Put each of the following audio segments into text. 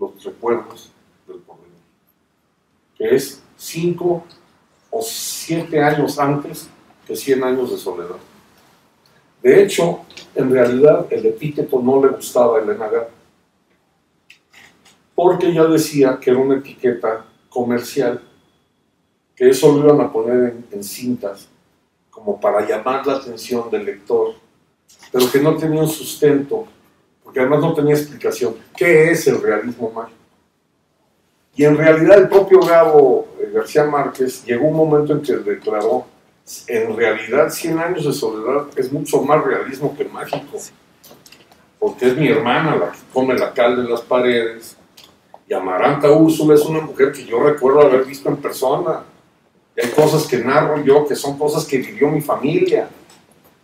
los recuerdos del porvenir, que es cinco o siete años antes que 100 años de soledad. De hecho, en realidad el epíteto no le gustaba a Elena Garro, porque ella decía que era una etiqueta comercial, que eso lo iban a poner en, en cintas, como para llamar la atención del lector, pero que no tenía un sustento, porque además no tenía explicación. ¿Qué es el realismo mágico? Y en realidad el propio Gabo eh, García Márquez llegó un momento en que declaró, en realidad 100 años de soledad es mucho más realismo que mágico, porque es mi hermana la que come la cal de las paredes, y Amaranta Úrsula es una mujer que yo recuerdo haber visto en persona. Y hay cosas que narro yo que son cosas que vivió mi familia.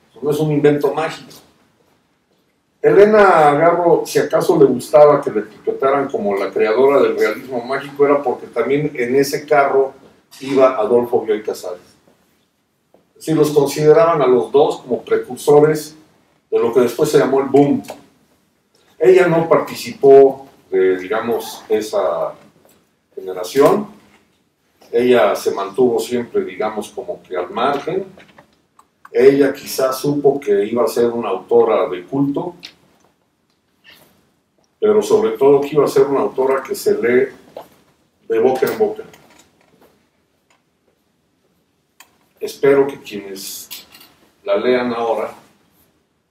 Eso no es un invento mágico. Elena Garro, si acaso le gustaba que le etiquetaran como la creadora del realismo mágico, era porque también en ese carro iba Adolfo Bioy Casares. Es decir, los consideraban a los dos como precursores de lo que después se llamó el boom. Ella no participó de, digamos, esa generación. Ella se mantuvo siempre, digamos, como que al margen. Ella quizás supo que iba a ser una autora de culto, pero sobre todo que iba a ser una autora que se lee de boca en boca. Espero que quienes la lean ahora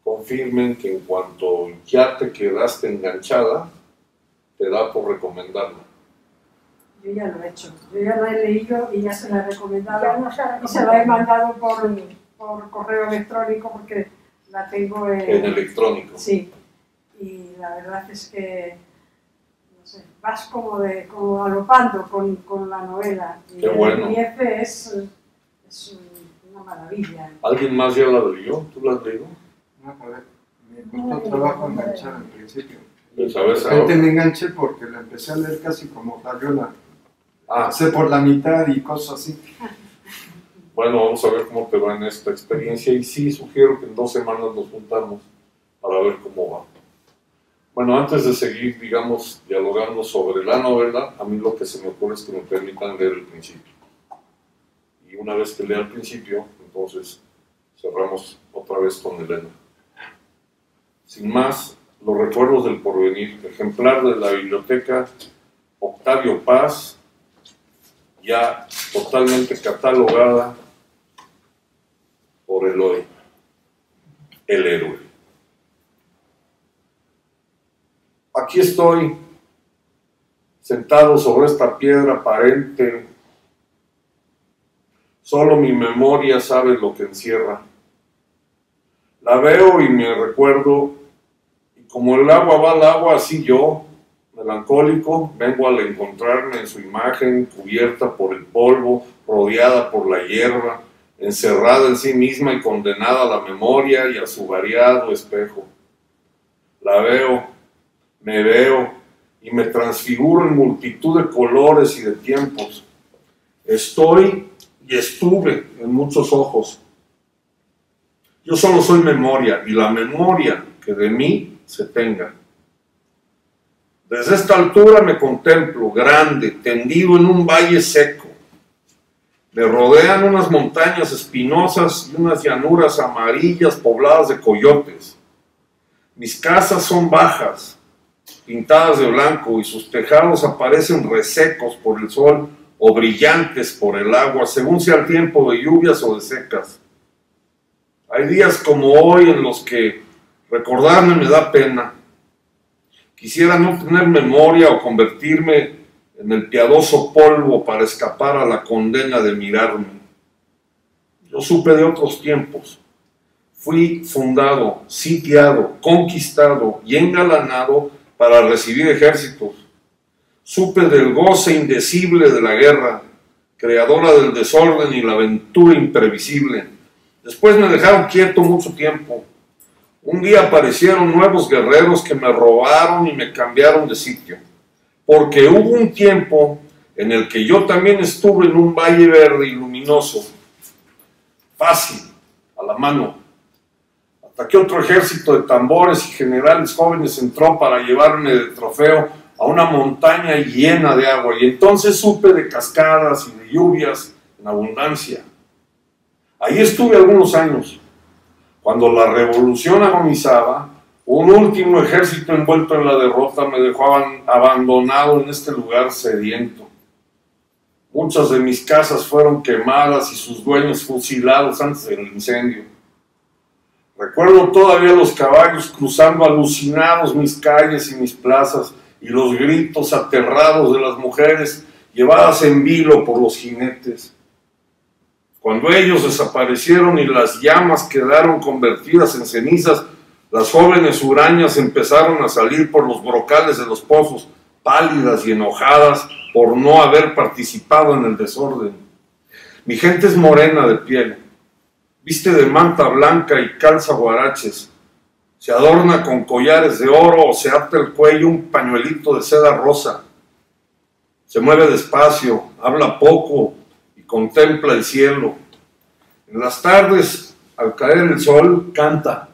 confirmen que en cuanto ya te quedaste enganchada, te da por recomendarla. Yo ya lo he hecho. Yo ya lo he leído y ya se la he recomendado. No se Y se la he mandado por, por correo electrónico porque la tengo en... En electrónico. Sí. Y la verdad es que, no sé, vas como, de, como galopando con, con la novela. Y Qué bueno. el IF es, es una maravilla. ¿Alguien más ya la leyó? ¿Tú la has leído? No, a ver, me costó trabajo enganchar al principio. Pues repente ahora. me enganché porque la empecé a leer casi como Fabiola. Ah, Pasé por la mitad y cosas así. bueno, vamos a ver cómo te va en esta experiencia y sí, sugiero que en dos semanas nos juntamos para ver cómo va. Bueno, antes de seguir, digamos, dialogando sobre la novela, a mí lo que se me ocurre es que me permitan leer el principio. Y una vez que lea el principio, entonces cerramos otra vez con Elena. Sin más, los recuerdos del porvenir, ejemplar de la biblioteca Octavio Paz, ya totalmente catalogada por Eloy, el héroe. Aquí estoy, sentado sobre esta piedra aparente. Solo mi memoria sabe lo que encierra. La veo y me recuerdo, y como el agua va al agua, así yo, melancólico, vengo al encontrarme en su imagen, cubierta por el polvo, rodeada por la hierba, encerrada en sí misma y condenada a la memoria y a su variado espejo. La veo, me veo y me transfiguro en multitud de colores y de tiempos. Estoy y estuve en muchos ojos. Yo solo soy memoria y la memoria que de mí se tenga. Desde esta altura me contemplo grande, tendido en un valle seco. Me rodean unas montañas espinosas y unas llanuras amarillas pobladas de coyotes. Mis casas son bajas, pintadas de blanco, y sus tejados aparecen resecos por el sol o brillantes por el agua, según sea el tiempo de lluvias o de secas. Hay días como hoy en los que recordarme me da pena. Quisiera no tener memoria o convertirme en el piadoso polvo para escapar a la condena de mirarme. Yo supe de otros tiempos. Fui fundado, sitiado, conquistado y engalanado para recibir ejércitos. Supe del goce indecible de la guerra, creadora del desorden y la aventura imprevisible. Después me dejaron quieto mucho tiempo. Un día aparecieron nuevos guerreros que me robaron y me cambiaron de sitio. Porque hubo un tiempo en el que yo también estuve en un valle verde y luminoso, fácil, a la mano, hasta que otro ejército de tambores y generales jóvenes entró para llevarme de trofeo a una montaña llena de agua y entonces supe de cascadas y de lluvias en abundancia. Ahí estuve algunos años. Cuando la revolución agonizaba, un último ejército envuelto en la derrota me dejó abandonado en este lugar sediento. Muchas de mis casas fueron quemadas y sus dueños fusilados antes del incendio. Recuerdo todavía los caballos cruzando alucinados mis calles y mis plazas y los gritos aterrados de las mujeres llevadas en vilo por los jinetes. Cuando ellos desaparecieron y las llamas quedaron convertidas en cenizas, las jóvenes hurañas empezaron a salir por los brocales de los pozos, pálidas y enojadas por no haber participado en el desorden. Mi gente es morena de piel, viste de manta blanca y calza guaraches, se adorna con collares de oro o se ata el cuello un pañuelito de seda rosa, se mueve despacio, habla poco y contempla el cielo. En las tardes, al caer el sol, canta.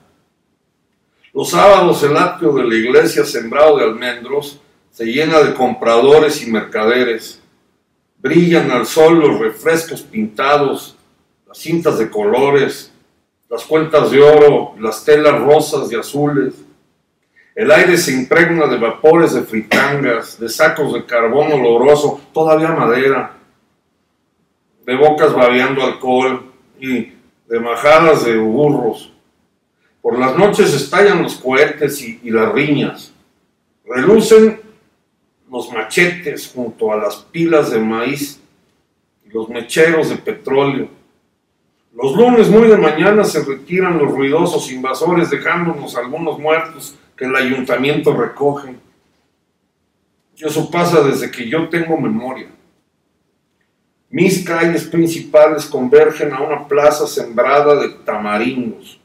Los sábados el atrio de la iglesia sembrado de almendros se llena de compradores y mercaderes. Brillan al sol los refrescos pintados, las cintas de colores, las cuentas de oro, las telas rosas y azules. El aire se impregna de vapores de fritangas, de sacos de carbón oloroso, todavía madera, de bocas babeando alcohol y de majadas de burros. Por las noches estallan los cohetes y, y las riñas. Relucen los machetes junto a las pilas de maíz y los mecheros de petróleo los lunes muy de mañana se retiran los ruidosos invasores dejándonos algunos muertos que el ayuntamiento recoge. Y eso pasa desde que yo tengo memoria. Mis calles principales convergen a una plaza sembrada de tamarindos.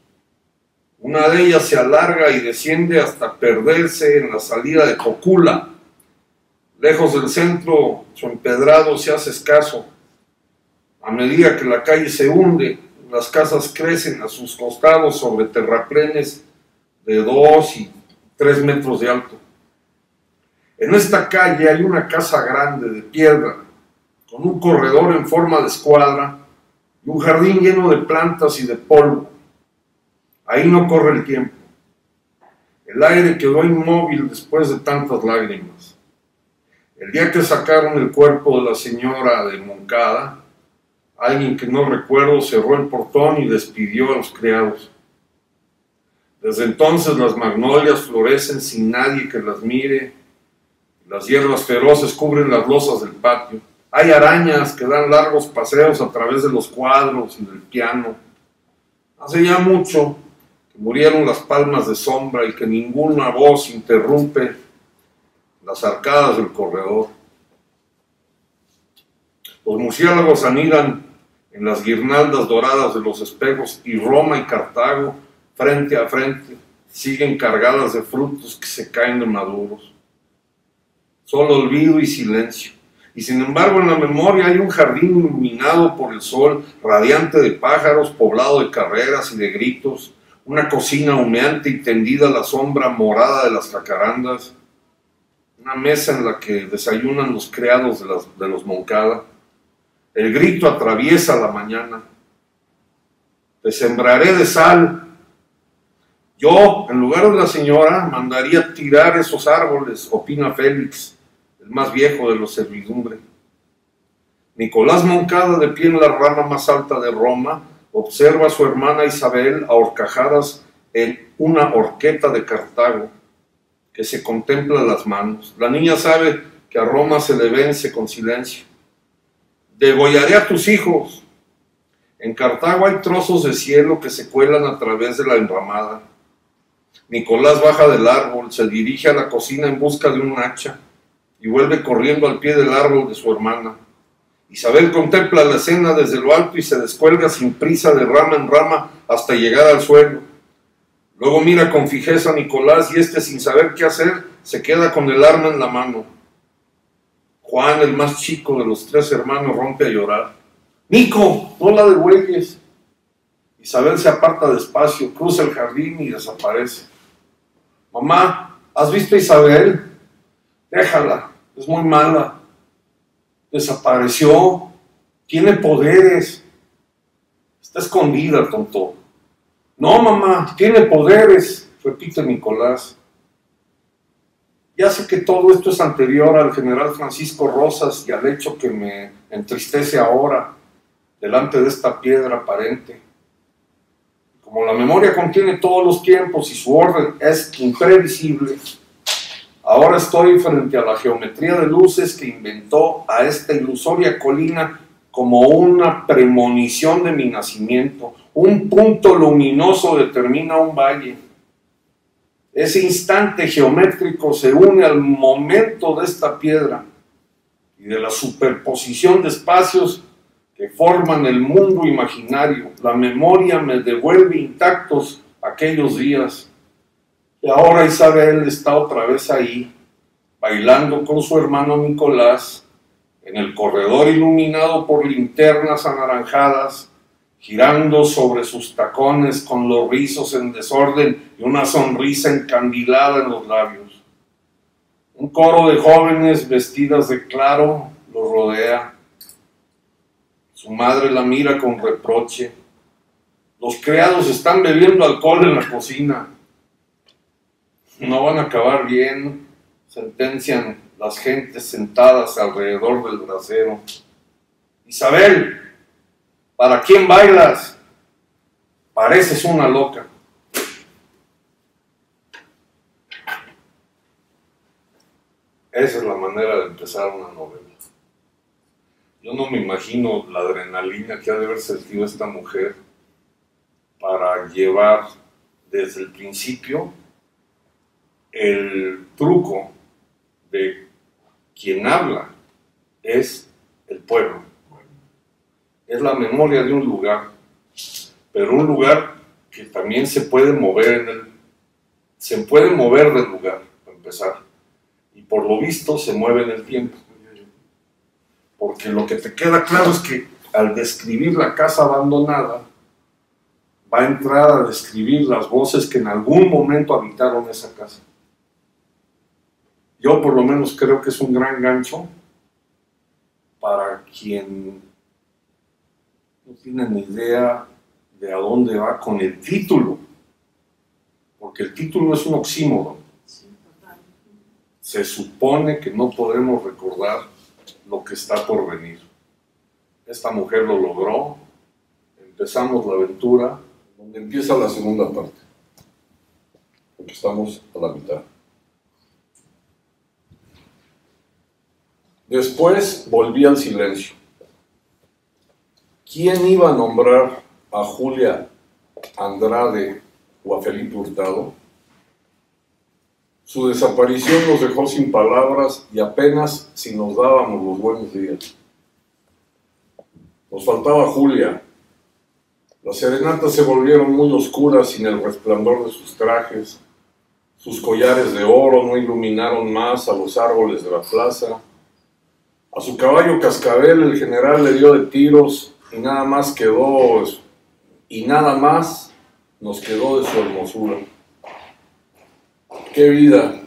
Una de ellas se alarga y desciende hasta perderse en la salida de Cocula. Lejos del centro, su empedrado se hace escaso a medida que la calle se hunde, las casas crecen a sus costados sobre terraplenes de 2 y 3 metros de alto. En esta calle hay una casa grande de piedra, con un corredor en forma de escuadra y un jardín lleno de plantas y de polvo. Ahí no corre el tiempo. El aire quedó inmóvil después de tantas lágrimas. El día que sacaron el cuerpo de la señora de Moncada, Alguien que no recuerdo cerró el portón y despidió a los criados. Desde entonces las magnolias florecen sin nadie que las mire. Las hierbas feroces cubren las losas del patio. Hay arañas que dan largos paseos a través de los cuadros y del piano. Hace ya mucho que murieron las palmas de sombra y que ninguna voz interrumpe las arcadas del corredor. Los murciélagos anidan en las guirnaldas doradas de los espejos y Roma y Cartago, frente a frente, siguen cargadas de frutos que se caen de maduros. Solo olvido y silencio. Y sin embargo en la memoria hay un jardín iluminado por el sol, radiante de pájaros, poblado de carreras y de gritos, una cocina humeante y tendida a la sombra morada de las jacarandas, una mesa en la que desayunan los criados de, las, de los Moncada, el grito atraviesa la mañana. Te sembraré de sal. Yo, en lugar de la señora, mandaría tirar esos árboles, opina Félix, el más viejo de los servidumbre. Nicolás Moncada, de pie en la rama más alta de Roma, observa a su hermana Isabel ahorcajadas en una horqueta de Cartago, que se contempla las manos. La niña sabe que a Roma se le vence con silencio degollaré a tus hijos. En Cartago hay trozos de cielo que se cuelan a través de la enramada. Nicolás baja del árbol, se dirige a la cocina en busca de un hacha y vuelve corriendo al pie del árbol de su hermana. Isabel contempla la escena desde lo alto y se descuelga sin prisa de rama en rama hasta llegar al suelo. Luego mira con fijeza a Nicolás y este sin saber qué hacer se queda con el arma en la mano. Juan, el más chico de los tres hermanos, rompe a llorar. Nico, bola de bueyes. Isabel se aparta despacio, cruza el jardín y desaparece. Mamá, ¿has visto a Isabel? déjala, es muy mala, desapareció, tiene poderes, está escondida, tonto. No, mamá, tiene poderes, repite Nicolás. Ya sé que todo esto es anterior al general Francisco Rosas y al hecho que me entristece ahora delante de esta piedra aparente. Como la memoria contiene todos los tiempos y su orden es imprevisible, ahora estoy frente a la geometría de luces que inventó a esta ilusoria colina como una premonición de mi nacimiento. Un punto luminoso determina un valle. Ese instante geométrico se une al momento de esta piedra y de la superposición de espacios que forman el mundo imaginario. La memoria me devuelve intactos aquellos días. Y ahora Isabel está otra vez ahí, bailando con su hermano Nicolás, en el corredor iluminado por linternas anaranjadas, girando sobre sus tacones con los rizos en desorden y una sonrisa encandilada en los labios. Un coro de jóvenes vestidas de claro los rodea su madre la mira con reproche. Los criados están bebiendo alcohol en la cocina. No van a acabar bien, sentencian las gentes sentadas alrededor del brasero. Isabel, ¿para quién bailas? Pareces una loca. Esa es la manera de empezar una novela. Yo no me imagino la adrenalina que ha de haber sentido esta mujer para llevar desde el principio el truco de quien habla es el pueblo. Es la memoria de un lugar, pero un lugar que también se puede mover en el, se puede mover del lugar, para empezar, y por lo visto se mueve en el tiempo porque lo que te queda claro es que al describir la casa abandonada, va a entrar a describir las voces que en algún momento habitaron esa casa. Yo por lo menos creo que es un gran gancho para quien no tiene ni idea de a dónde va con el título, porque el título es un oxímoron. Se supone que no podemos recordar lo que está por venir. Esta mujer lo logró, empezamos la aventura, donde empieza la segunda parte, porque estamos a la mitad. Después volví al silencio. ¿Quién iba a nombrar a Julia Andrade o a Felipe Hurtado? Su desaparición nos dejó sin palabras y apenas si nos dábamos los buenos días. Nos faltaba Julia. Las serenatas se volvieron muy oscuras sin el resplandor de sus trajes. Sus collares de oro no iluminaron más a los árboles de la plaza. A su caballo cascabel el general le dio de tiros y nada más quedó, y nada más nos quedó de su hermosura. Qué vida,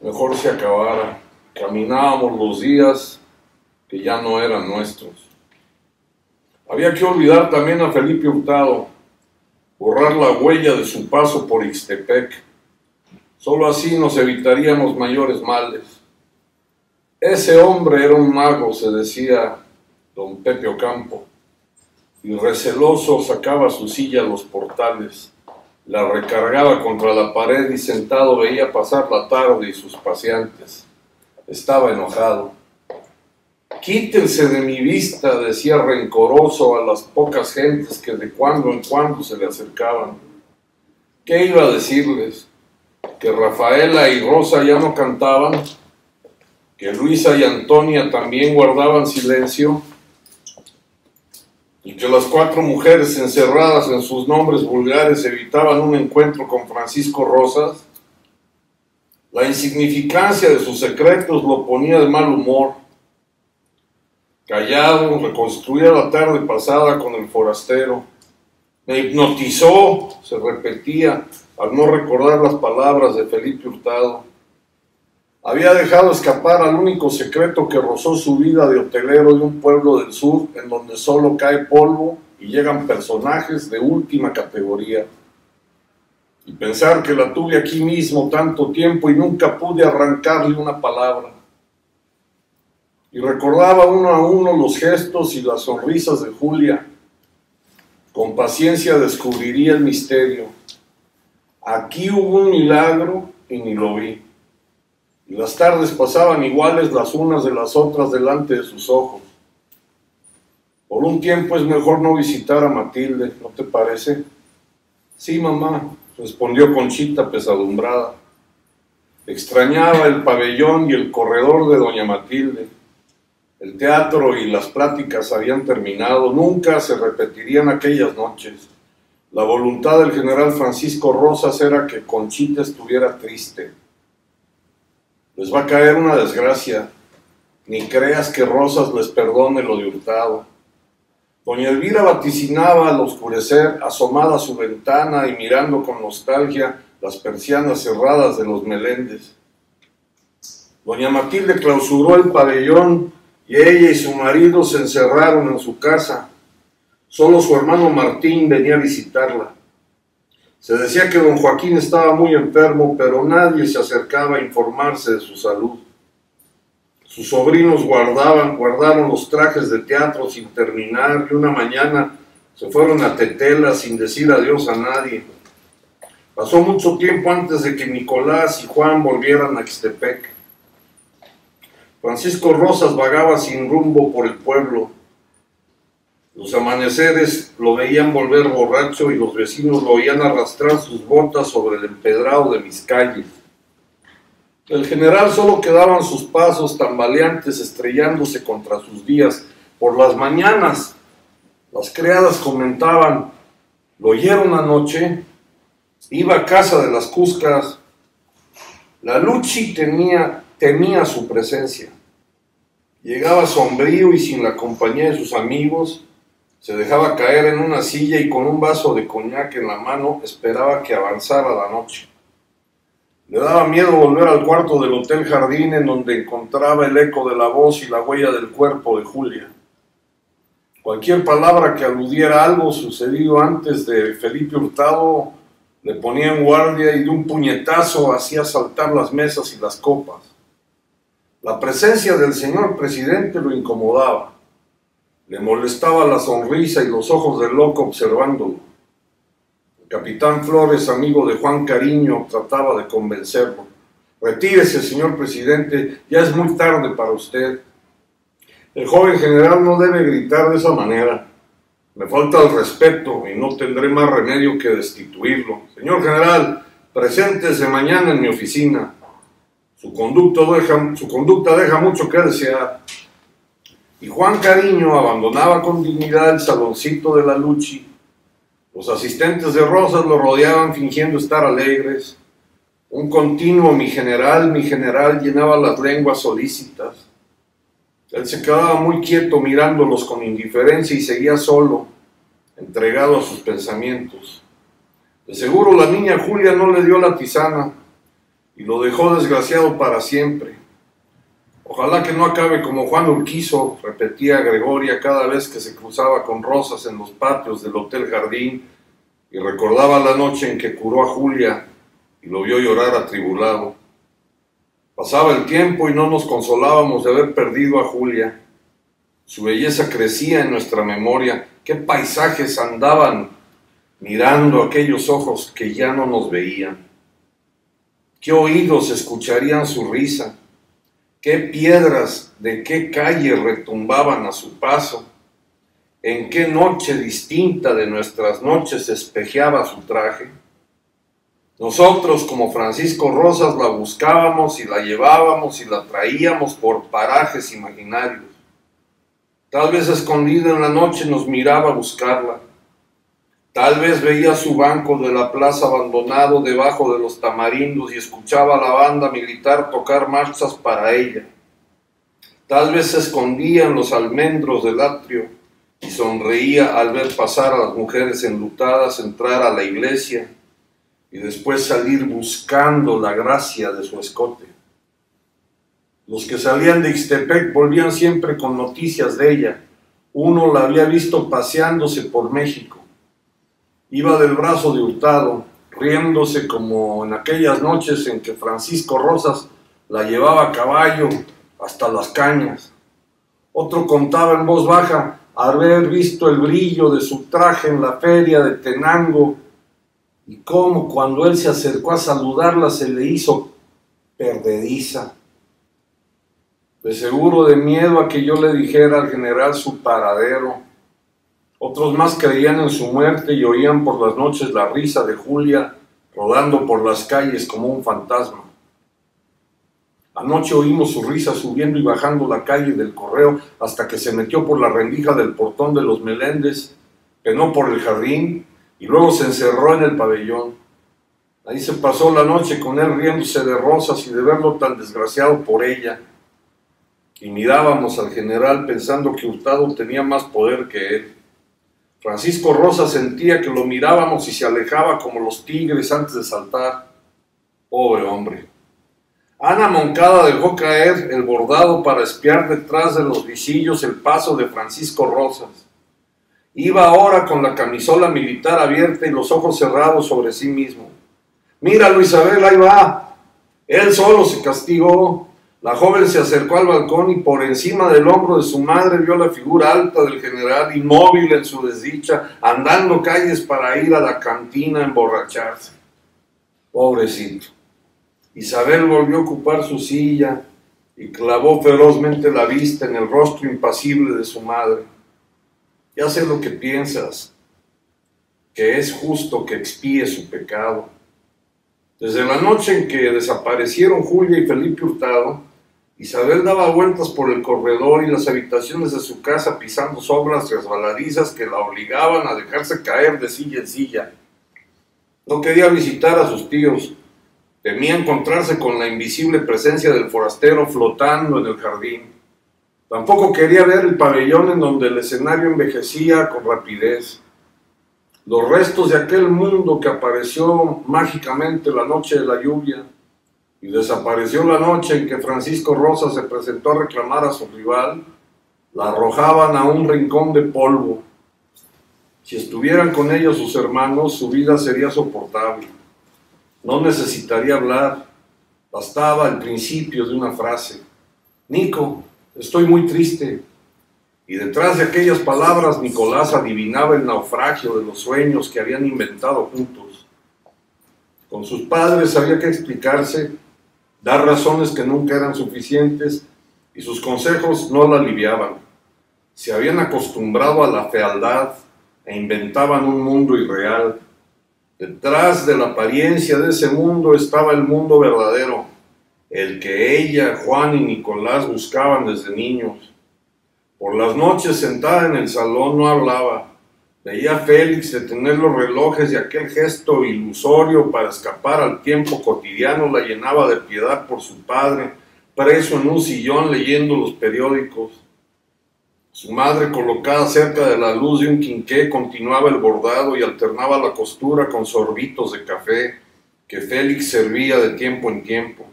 mejor se acabara. Caminábamos los días que ya no eran nuestros. Había que olvidar también a Felipe Hurtado, borrar la huella de su paso por Ixtepec. Solo así nos evitaríamos mayores males. Ese hombre era un mago, se decía don Pepe Ocampo, y receloso sacaba su silla a los portales la recargaba contra la pared y sentado veía pasar la tarde y sus paseantes. Estaba enojado. Quítense de mi vista, decía rencoroso a las pocas gentes que de cuando en cuando se le acercaban. ¿Qué iba a decirles? ¿Que Rafaela y Rosa ya no cantaban? ¿Que Luisa y Antonia también guardaban silencio? Y que las cuatro mujeres encerradas en sus nombres vulgares evitaban un encuentro con Francisco Rosas, la insignificancia de sus secretos lo ponía de mal humor. Callado, reconstruía la tarde pasada con el forastero. Me hipnotizó, se repetía, al no recordar las palabras de Felipe Hurtado. Había dejado escapar al único secreto que rozó su vida de hotelero de un pueblo del sur en donde solo cae polvo y llegan personajes de última categoría. Y pensar que la tuve aquí mismo tanto tiempo y nunca pude arrancarle una palabra. Y recordaba uno a uno los gestos y las sonrisas de Julia. Con paciencia descubriría el misterio. Aquí hubo un milagro y ni lo vi y las tardes pasaban iguales las unas de las otras delante de sus ojos. Por un tiempo es mejor no visitar a Matilde, ¿no te parece? Sí, mamá, respondió Conchita pesadumbrada. Extrañaba el pabellón y el corredor de doña Matilde. El teatro y las pláticas habían terminado, nunca se repetirían aquellas noches. La voluntad del general Francisco Rosas era que Conchita estuviera triste les va a caer una desgracia. Ni creas que Rosas les perdone lo de hurtado. Doña Elvira vaticinaba al oscurecer, asomada a su ventana y mirando con nostalgia las persianas cerradas de los Meléndez. Doña Matilde clausuró el pabellón y ella y su marido se encerraron en su casa. Solo su hermano Martín venía a visitarla. Se decía que don Joaquín estaba muy enfermo, pero nadie se acercaba a informarse de su salud. Sus sobrinos guardaban, guardaron los trajes de teatro sin terminar y una mañana se fueron a Tetela sin decir adiós a nadie. Pasó mucho tiempo antes de que Nicolás y Juan volvieran a Xtepec. Francisco Rosas vagaba sin rumbo por el pueblo los amaneceres lo veían volver borracho y los vecinos lo oían arrastrar sus botas sobre el empedrado de mis calles. El general solo quedaban sus pasos tambaleantes estrellándose contra sus días. Por las mañanas, las criadas comentaban, lo oyeron anoche, iba a casa de las Cuscas. La Luchi tenía, temía su presencia. Llegaba sombrío y sin la compañía de sus amigos, se dejaba caer en una silla y con un vaso de coñac en la mano esperaba que avanzara la noche. Le daba miedo volver al cuarto del Hotel Jardín en donde encontraba el eco de la voz y la huella del cuerpo de Julia. Cualquier palabra que aludiera a algo sucedido antes de Felipe Hurtado le ponía en guardia y de un puñetazo hacía saltar las mesas y las copas. La presencia del señor presidente lo incomodaba. Le molestaba la sonrisa y los ojos del loco observándolo. El capitán Flores, amigo de Juan Cariño, trataba de convencerlo. Retírese, señor presidente, ya es muy tarde para usted. El joven general no debe gritar de esa manera. Me falta el respeto y no tendré más remedio que destituirlo. Señor general, preséntese mañana en mi oficina. Su, su conducta deja mucho que desear y Juan Cariño abandonaba con dignidad el saloncito de la Luchi. Los asistentes de Rosas lo rodeaban fingiendo estar alegres. Un continuo mi general, mi general llenaba las lenguas solícitas. Él se quedaba muy quieto mirándolos con indiferencia y seguía solo, entregado a sus pensamientos. De seguro la niña Julia no le dio la tisana y lo dejó desgraciado para siempre. Ojalá que no acabe como Juan Urquizo, repetía Gregoria cada vez que se cruzaba con Rosas en los patios del Hotel Jardín y recordaba la noche en que curó a Julia y lo vio llorar atribulado. Pasaba el tiempo y no nos consolábamos de haber perdido a Julia. Su belleza crecía en nuestra memoria. Qué paisajes andaban mirando aquellos ojos que ya no nos veían. Qué oídos escucharían su risa qué piedras de qué calle retumbaban a su paso, en qué noche distinta de nuestras noches espejeaba su traje. Nosotros como Francisco Rosas la buscábamos y la llevábamos y la traíamos por parajes imaginarios. Tal vez escondida en la noche nos miraba a buscarla. Tal vez veía su banco de la plaza abandonado debajo de los tamarindos y escuchaba a la banda militar tocar marchas para ella. Tal vez se escondía en los almendros del atrio y sonreía al ver pasar a las mujeres enlutadas entrar a la iglesia y después salir buscando la gracia de su escote. Los que salían de Ixtepec volvían siempre con noticias de ella. Uno la había visto paseándose por México. Iba del brazo de Hurtado, riéndose como en aquellas noches en que Francisco Rosas la llevaba a caballo hasta las cañas. Otro contaba en voz baja haber visto el brillo de su traje en la feria de Tenango y cómo cuando él se acercó a saludarla se le hizo perdediza. De seguro de miedo a que yo le dijera al general su paradero. Otros más creían en su muerte y oían por las noches la risa de Julia rodando por las calles como un fantasma. Anoche oímos su risa subiendo y bajando la calle del correo hasta que se metió por la rendija del portón de los Meléndez, penó por el jardín y luego se encerró en el pabellón. Ahí se pasó la noche con él riéndose de rosas y de verlo tan desgraciado por ella. Y mirábamos al general pensando que Hurtado tenía más poder que él. Francisco Rosa sentía que lo mirábamos y se alejaba como los tigres antes de saltar. Pobre hombre. Ana Moncada dejó caer el bordado para espiar detrás de los visillos el paso de Francisco Rosas. Iba ahora con la camisola militar abierta y los ojos cerrados sobre sí mismo. Míralo Isabel, ahí va. Él solo se castigó. La joven se acercó al balcón y por encima del hombro de su madre vio la figura alta del general, inmóvil en su desdicha, andando calles para ir a la cantina a emborracharse. Pobrecito. Isabel volvió a ocupar su silla y clavó ferozmente la vista en el rostro impasible de su madre. Ya sé lo que piensas, que es justo que expíe su pecado. Desde la noche en que desaparecieron Julia y Felipe Hurtado, Isabel daba vueltas por el corredor y las habitaciones de su casa pisando sobras resbaladizas que la obligaban a dejarse caer de silla en silla. No quería visitar a sus tíos, Temía encontrarse con la invisible presencia del forastero flotando en el jardín. Tampoco quería ver el pabellón en donde el escenario envejecía con rapidez. Los restos de aquel mundo que apareció mágicamente la noche de la lluvia y desapareció la noche en que Francisco Rosa se presentó a reclamar a su rival, la arrojaban a un rincón de polvo. Si estuvieran con ellos sus hermanos, su vida sería soportable. No necesitaría hablar, bastaba el principio de una frase. Nico, estoy muy triste. Y detrás de aquellas palabras Nicolás adivinaba el naufragio de los sueños que habían inventado juntos. Con sus padres había que explicarse, dar razones que nunca eran suficientes y sus consejos no la aliviaban. Se habían acostumbrado a la fealdad e inventaban un mundo irreal Detrás de la apariencia de ese mundo estaba el mundo verdadero, el que ella, Juan y Nicolás buscaban desde niños. Por las noches sentada en el salón no hablaba. Veía a Félix detener los relojes y aquel gesto ilusorio para escapar al tiempo cotidiano la llenaba de piedad por su padre, preso en un sillón leyendo los periódicos. Su madre, colocada cerca de la luz de un quinqué, continuaba el bordado y alternaba la costura con sorbitos de café que Félix servía de tiempo en tiempo.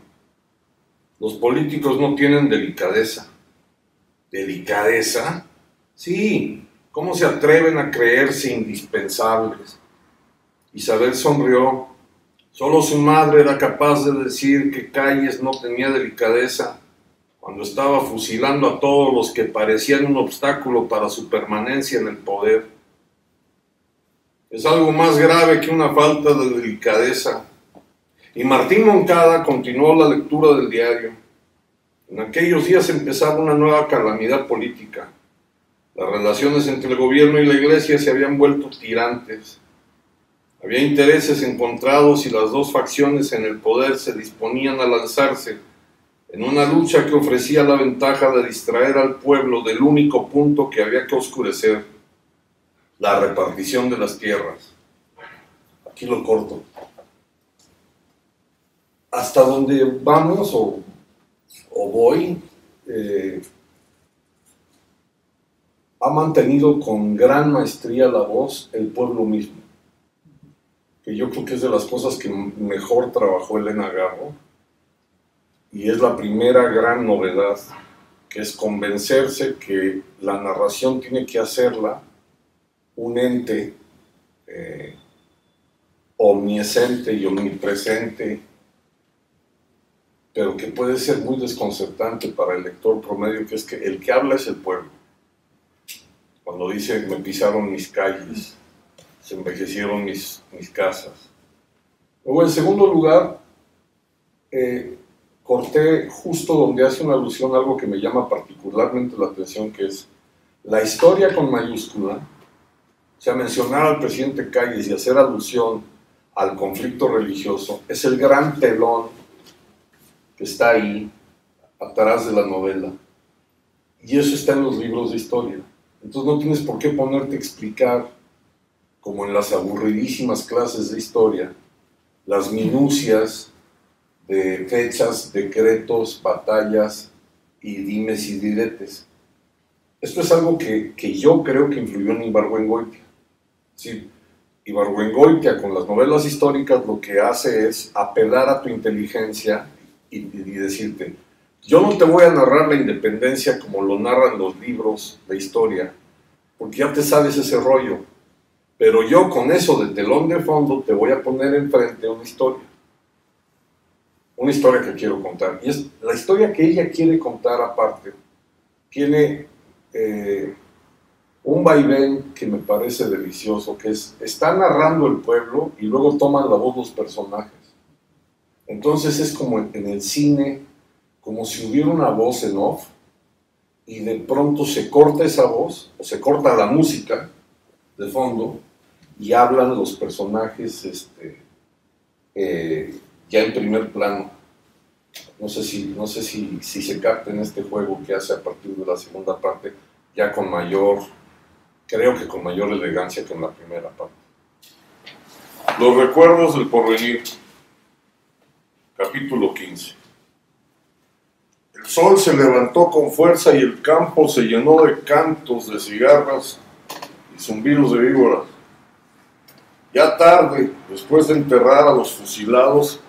Los políticos no tienen delicadeza. ¿Delicadeza? Sí, ¿cómo se atreven a creerse indispensables? Isabel sonrió. Solo su madre era capaz de decir que Calles no tenía delicadeza cuando estaba fusilando a todos los que parecían un obstáculo para su permanencia en el poder. Es algo más grave que una falta de delicadeza. Y Martín Moncada continuó la lectura del diario. En aquellos días empezaba una nueva calamidad política. Las relaciones entre el gobierno y la iglesia se habían vuelto tirantes. Había intereses encontrados y las dos facciones en el poder se disponían a lanzarse en una lucha que ofrecía la ventaja de distraer al pueblo del único punto que había que oscurecer, la repartición de las tierras. Aquí lo corto. Hasta donde vamos o, voy, eh, ha mantenido con gran maestría la voz el pueblo mismo, que yo creo que es de las cosas que mejor trabajó Elena Garro y es la primera gran novedad, que es convencerse que la narración tiene que hacerla un ente eh, omnisciente y omnipresente, pero que puede ser muy desconcertante para el lector promedio, que es que el que habla es el pueblo. Cuando dice, me pisaron mis calles, se envejecieron mis, mis casas. Luego, en segundo lugar, eh, corté justo donde hace una alusión algo que me llama particularmente la atención, que es la historia con mayúscula, o sea, mencionar al presidente Calles y hacer alusión al conflicto religioso, es el gran telón que está ahí, atrás de la novela. Y eso está en los libros de historia. Entonces no tienes por qué ponerte a explicar, como en las aburridísimas clases de historia, las minucias de fechas, decretos, batallas y dimes y diretes. Esto es algo que, yo creo que influyó en Ibargüengoitia. Sí, Ibargüengoitia con las novelas históricas lo que hace es apelar a tu inteligencia y decirte, yo no te voy a narrar la independencia como lo narran los libros de historia, porque ya te sabes ese rollo. Pero yo con eso de telón de fondo te voy a poner enfrente una historia una historia que quiero contar. Y es la historia que ella quiere contar aparte. Tiene eh, un vaivén que me parece delicioso, que es, está narrando el pueblo y luego toman la voz los personajes. Entonces es como en el cine, como si hubiera una voz en off y de pronto se corta esa voz o se corta la música de fondo y hablan los personajes este, eh, ya en primer plano. No sé si, no sé si, si se capta en este juego que hace a partir de la segunda parte, ya con mayor, creo que con mayor elegancia que en la primera parte. Los recuerdos del porvenir, sol se levantó con fuerza y el campo se llenó de cantos de cigarras y zumbidos de víboras. Ya tarde, después de enterrar a los fusilados,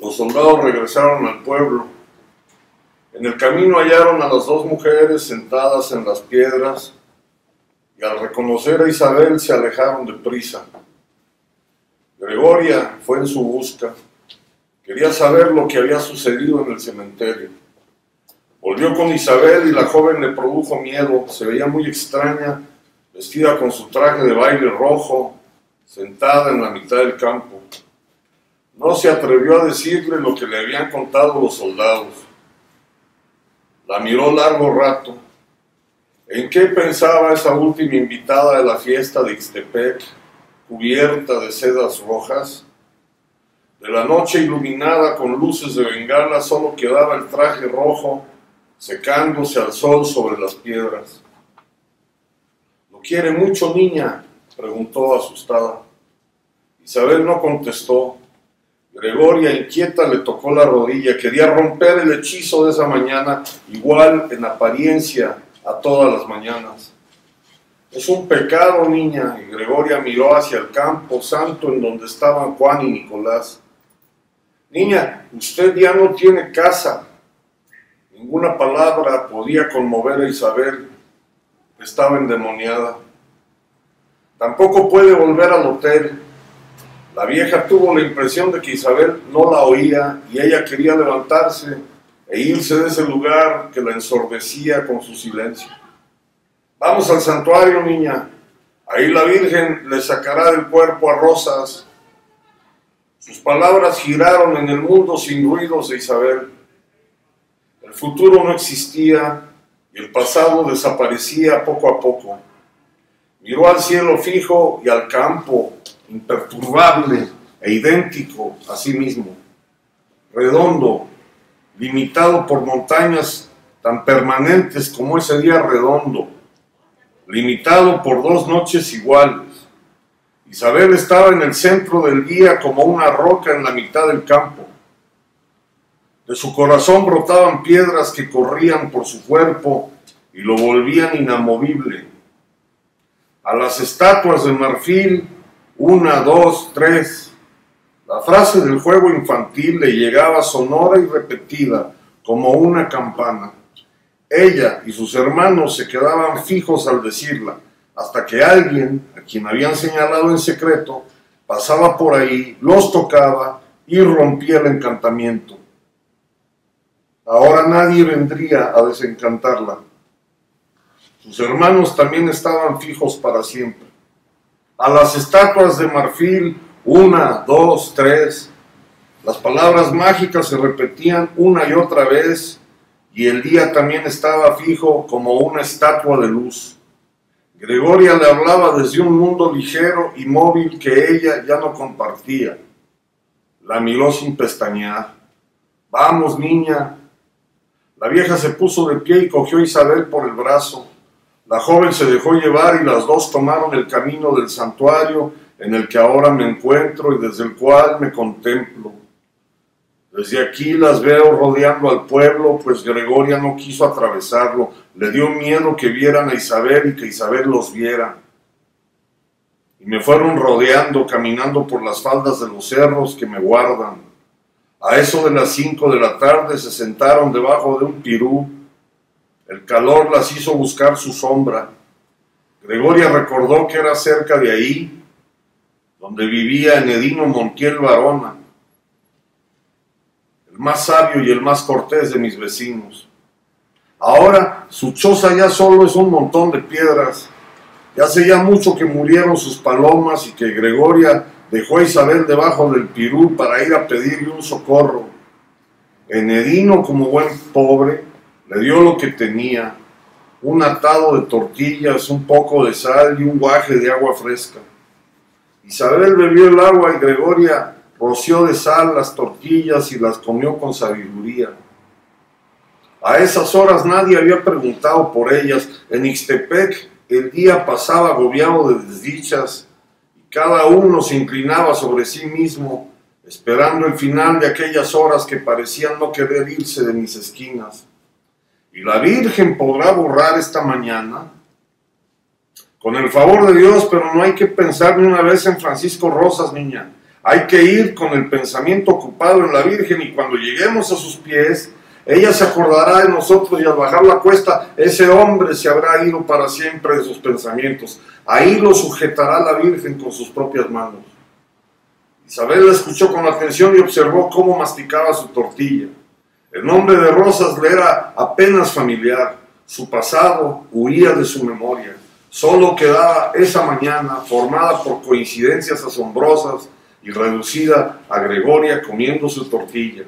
los soldados regresaron al pueblo. En el camino hallaron a las dos mujeres sentadas en las piedras y al reconocer a Isabel se alejaron de prisa. Gregoria fue en su busca. Quería saber lo que había sucedido en el cementerio. Volvió con Isabel y la joven le produjo miedo. Se veía muy extraña, vestida con su traje de baile rojo, sentada en la mitad del campo. No se atrevió a decirle lo que le habían contado los soldados. La miró largo rato. ¿En qué pensaba esa última invitada de la fiesta de Ixtepec, cubierta de sedas rojas? De la noche iluminada con luces de bengala solo quedaba el traje rojo secándose al sol sobre las piedras. ¿Lo quiere mucho, niña? preguntó asustada. Isabel no contestó. Gregoria, inquieta, le tocó la rodilla, quería romper el hechizo de esa mañana, igual en apariencia a todas las mañanas. Es un pecado, niña, y Gregoria miró hacia el campo santo en donde estaban Juan y Nicolás. Niña, usted ya no tiene casa. Ninguna palabra podía conmover a Isabel, estaba endemoniada. Tampoco puede volver al hotel, la vieja tuvo la impresión de que Isabel no la oía y ella quería levantarse e irse de ese lugar que la ensordecía con su silencio. Vamos al santuario, niña. Ahí la Virgen le sacará del cuerpo a Rosas. Sus palabras giraron en el mundo sin ruidos de Isabel. El futuro no existía y el pasado desaparecía poco a poco. Miró al cielo fijo y al campo imperturbable e idéntico a sí mismo, redondo, limitado por montañas tan permanentes como ese día redondo, limitado por dos noches iguales. Isabel estaba en el centro del día como una roca en la mitad del campo. De su corazón brotaban piedras que corrían por su cuerpo y lo volvían inamovible. A las estatuas de marfil una, dos, tres. La frase del juego infantil le llegaba sonora y repetida como una campana. Ella y sus hermanos se quedaban fijos al decirla, hasta que alguien, a quien habían señalado en secreto, pasaba por ahí, los tocaba y rompía el encantamiento. Ahora nadie vendría a desencantarla. Sus hermanos también estaban fijos para siempre. A las estatuas de marfil, una, dos, tres, las palabras mágicas se repetían una y otra vez y el día también estaba fijo como una estatua de luz. Gregoria le hablaba desde un mundo ligero y móvil que ella ya no compartía. La miró sin pestañear. Vamos, niña. La vieja se puso de pie y cogió a Isabel por el brazo. La joven se dejó llevar y las dos tomaron el camino del santuario en el que ahora me encuentro y desde el cual me contemplo. Desde aquí las veo rodeando al pueblo, pues Gregoria no quiso atravesarlo. Le dio miedo que vieran a Isabel y que Isabel los viera. Y me fueron rodeando, caminando por las faldas de los cerros que me guardan. A eso de las cinco de la tarde se sentaron debajo de un pirú. El calor las hizo buscar su sombra. Gregoria recordó que era cerca de ahí, donde vivía Enedino Montiel Barona el más sabio y el más cortés de mis vecinos. Ahora su choza ya solo es un montón de piedras. Ya hace ya mucho que murieron sus palomas y que Gregoria dejó a Isabel debajo del pirú para ir a pedirle un socorro. Enedino, como buen pobre, le dio lo que tenía, un atado de tortillas, un poco de sal y un guaje de agua fresca. Isabel bebió el agua y Gregoria roció de sal las tortillas y las comió con sabiduría. A esas horas nadie había preguntado por ellas. En Ixtepec el día pasaba agobiado de desdichas cada uno se inclinaba sobre sí mismo, esperando el final de aquellas horas que parecían no querer irse de mis esquinas. ¿Y la Virgen podrá borrar esta mañana? Con el favor de Dios, pero no hay que pensar ni una vez en Francisco Rosas, niña. Hay que ir con el pensamiento ocupado en la Virgen y cuando lleguemos a sus pies, ella se acordará de nosotros y al bajar la cuesta, ese hombre se habrá ido para siempre de sus pensamientos. Ahí lo sujetará la Virgen con sus propias manos. Isabel la escuchó con atención y observó cómo masticaba su tortilla. El nombre de Rosas le era apenas familiar. Su pasado huía de su memoria. Solo quedaba esa mañana, formada por coincidencias asombrosas, y reducida a Gregoria comiendo su tortilla.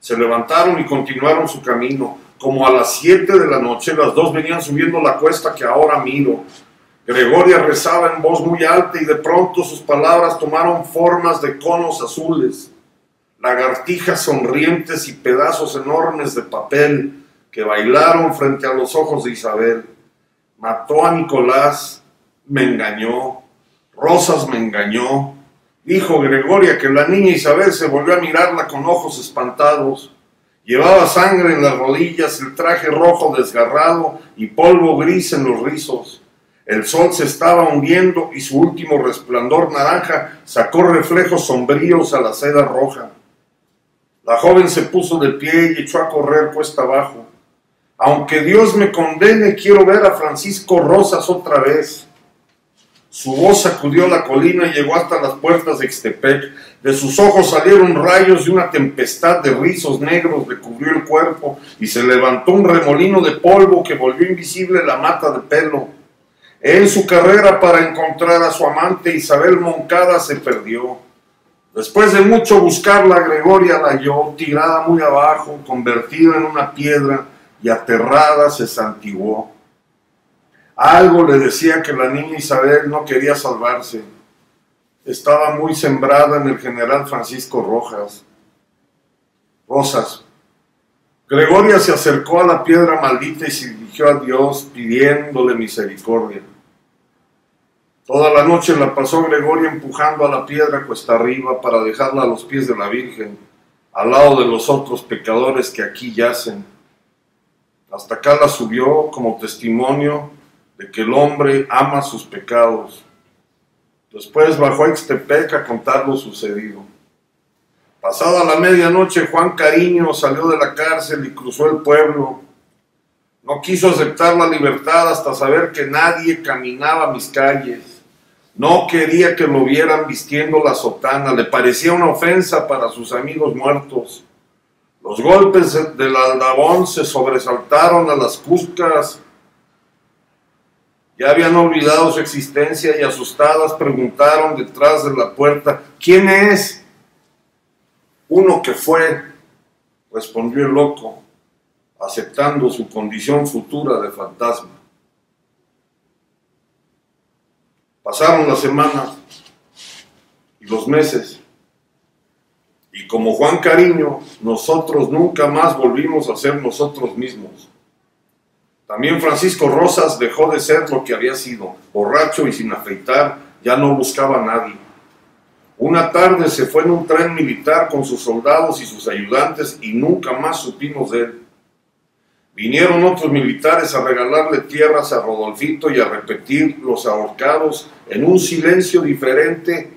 Se levantaron y continuaron su camino. Como a las siete de la noche, las dos venían subiendo la cuesta que ahora miro. Gregoria rezaba en voz muy alta y de pronto sus palabras tomaron formas de conos azules, lagartijas sonrientes y pedazos enormes de papel que bailaron frente a los ojos de Isabel. Mató a Nicolás, me engañó, Rosas me engañó, Dijo Gregoria que la niña Isabel se volvió a mirarla con ojos espantados. Llevaba sangre en las rodillas, el traje rojo desgarrado y polvo gris en los rizos. El sol se estaba hundiendo y su último resplandor naranja sacó reflejos sombríos a la seda roja. La joven se puso de pie y echó a correr cuesta abajo. Aunque Dios me condene, quiero ver a Francisco Rosas otra vez. Su voz sacudió la colina y llegó hasta las puertas de Ixtepec. De sus ojos salieron rayos y una tempestad de rizos negros le cubrió el cuerpo y se levantó un remolino de polvo que volvió invisible la mata de pelo. En su carrera para encontrar a su amante Isabel Moncada se perdió. Después de mucho buscarla, Gregoria la halló tirada muy abajo, convertida en una piedra y aterrada se santiguó. Algo le decía que la niña Isabel no quería salvarse. Estaba muy sembrada en el general Francisco Rojas. Rosas. Gregoria se acercó a la piedra maldita y se dirigió a Dios pidiéndole misericordia. Toda la noche la pasó Gregoria empujando a la piedra cuesta arriba para dejarla a los pies de la Virgen, al lado de los otros pecadores que aquí yacen. Hasta acá la subió como testimonio de que el hombre ama sus pecados. Después bajó a Ixtepec a contar lo sucedido. Pasada la medianoche, Juan Cariño salió de la cárcel y cruzó el pueblo. No quiso aceptar la libertad hasta saber que nadie caminaba mis calles. No quería que lo vieran vistiendo la sotana. Le parecía una ofensa para sus amigos muertos. Los golpes del aldabón se sobresaltaron a las cuscas. Ya habían olvidado su existencia y asustadas preguntaron detrás de la puerta, ¿quién es? Uno que fue, respondió el loco, aceptando su condición futura de fantasma. Pasaron las semanas y los meses y como Juan Cariño, nosotros nunca más volvimos a ser nosotros mismos. También Francisco Rosas dejó de ser lo que había sido, borracho y sin afeitar, ya no buscaba a nadie. Una tarde se fue en un tren militar con sus soldados y sus ayudantes y nunca más supimos de él. Vinieron otros militares a regalarle tierras a Rodolfito y a repetir los ahorcados en un silencio diferente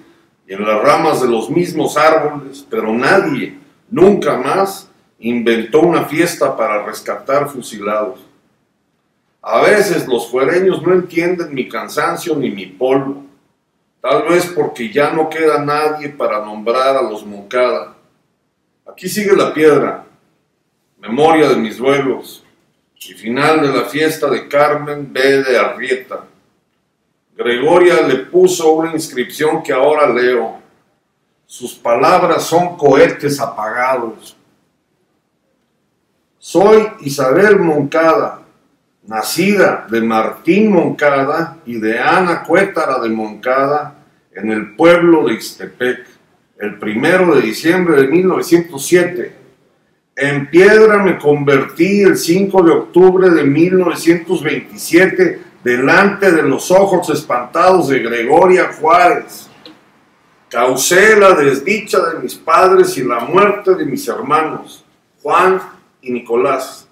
en las ramas de los mismos árboles, pero nadie, nunca más, inventó una fiesta para rescatar fusilados. A veces los fuereños no entienden mi cansancio ni mi polvo, tal vez porque ya no queda nadie para nombrar a los Moncada. Aquí sigue la piedra, memoria de mis duelos, y final de la fiesta de Carmen B. de Arrieta. Gregoria le puso una inscripción que ahora leo. Sus palabras son cohetes apagados. Soy Isabel Moncada, nacida de Martín Moncada y de Ana Cuétara de Moncada en el pueblo de Ixtepec, el primero de diciembre de 1907. En piedra me convertí el 5 de octubre de 1927 delante de los ojos espantados de Gregoria Juárez. Causé la desdicha de mis padres y la muerte de mis hermanos, Juan y Nicolás.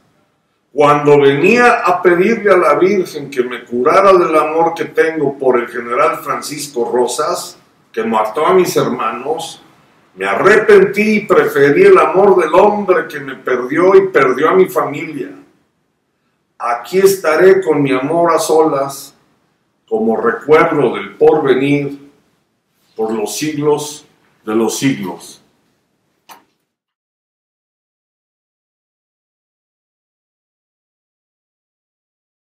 Cuando venía a pedirle a la Virgen que me curara del amor que tengo por el general Francisco Rosas, que mató a mis hermanos, me arrepentí y preferí el amor del hombre que me perdió y perdió a mi familia aquí estaré con mi amor a solas, como recuerdo del porvenir por los siglos de los siglos.